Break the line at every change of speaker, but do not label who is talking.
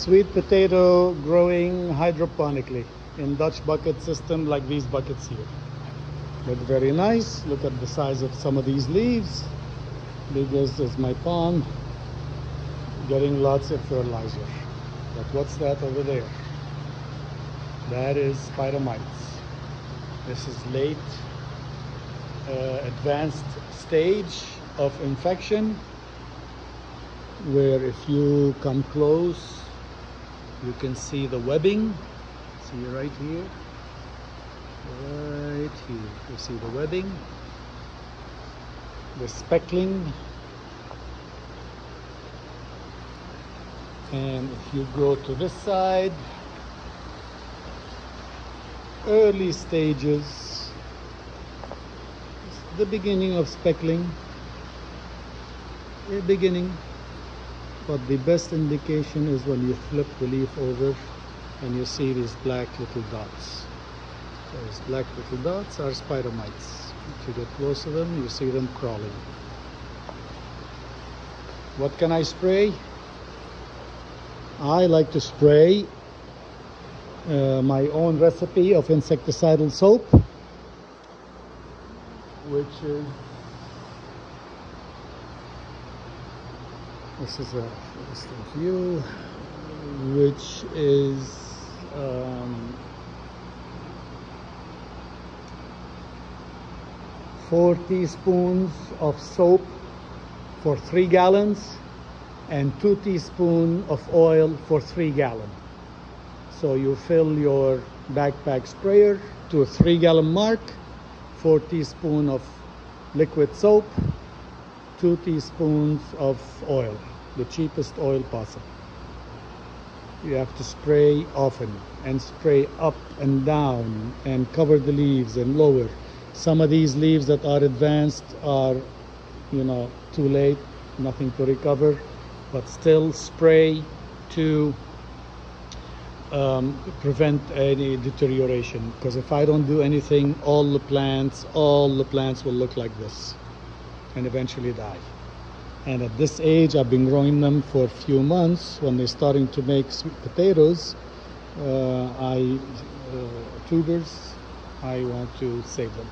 sweet potato growing hydroponically in Dutch bucket system like these buckets here. Look very nice. Look at the size of some of these leaves. Big as, as my palm. Getting lots of fertilizer. But what's that over there? That is spider mites. This is late uh, advanced stage of infection where if you come close you can see the webbing. See right here? Right here. You see the webbing? The speckling? And if you go to this side early stages. The beginning of speckling. The beginning but the best indication is when you flip the leaf over and you see these black little dots. Those black little dots are spider mites if you get close to them you see them crawling. What can I spray? I like to spray uh, my own recipe of insecticidal soap which is this is a distant view which is um, four teaspoons of soap for three gallons and two teaspoons of oil for three gallon. so you fill your backpack sprayer to a three gallon mark four teaspoon of liquid soap two teaspoons of oil the cheapest oil possible. You have to spray often and spray up and down and cover the leaves and lower. Some of these leaves that are advanced are, you know, too late, nothing to recover, but still spray to um, prevent any deterioration. Because if I don't do anything, all the plants, all the plants will look like this and eventually die. And at this age I've been growing them for a few months. When they're starting to make sweet potatoes uh, I uh, tubers I want to save them